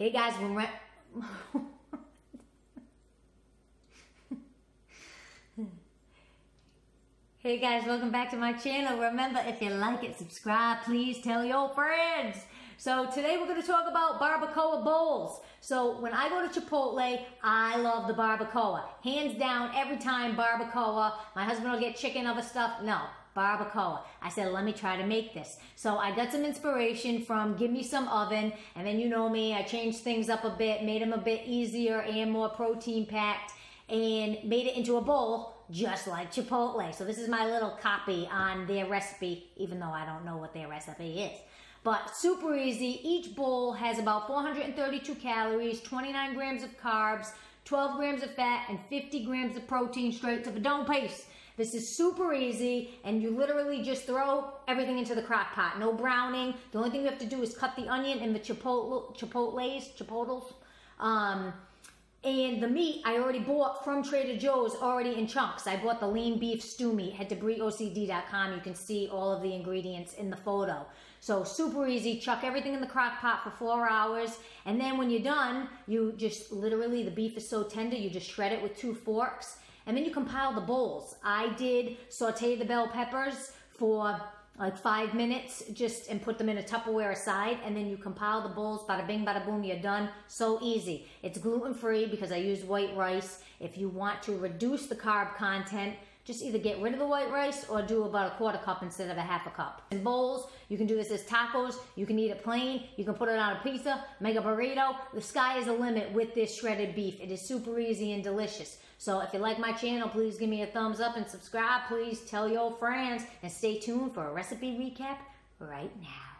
Hey guys, when re- Hey guys, welcome back to my channel. Remember, if you like it, subscribe, please tell your friends. So today we're going to talk about barbacoa bowls. So when I go to Chipotle, I love the barbacoa. Hands down, every time barbacoa. My husband will get chicken, other stuff. No, barbacoa. I said, let me try to make this. So I got some inspiration from Give Me Some Oven, and then you know me, I changed things up a bit, made them a bit easier and more protein packed and made it into a bowl just like Chipotle. So this is my little copy on their recipe, even though I don't know what their recipe is. But super easy. Each bowl has about 432 calories, 29 grams of carbs, 12 grams of fat, and 50 grams of protein straight to the dough paste. This is super easy, and you literally just throw everything into the crock pot. No browning. The only thing you have to do is cut the onion and the chipotle, chipotles, chipotles. Um, and the meat I already bought from Trader Joe's already in chunks. I bought the lean beef stew meat. Head to BrieOCD.com. You can see all of the ingredients in the photo. So super easy. Chuck everything in the crock pot for four hours. And then when you're done, you just literally, the beef is so tender, you just shred it with two forks. And then you compile the bowls. I did saute the bell peppers for like five minutes just and put them in a Tupperware aside and then you compile the bowls, bada bing, bada boom, you're done. So easy. It's gluten free because I use white rice. If you want to reduce the carb content, just either get rid of the white rice or do about a quarter cup instead of a half a cup. In bowls, you can do this as tacos, you can eat it plain, you can put it on a pizza, make a burrito. The sky is the limit with this shredded beef. It is super easy and delicious. So if you like my channel, please give me a thumbs up and subscribe. Please tell your friends and stay tuned for a recipe recap right now.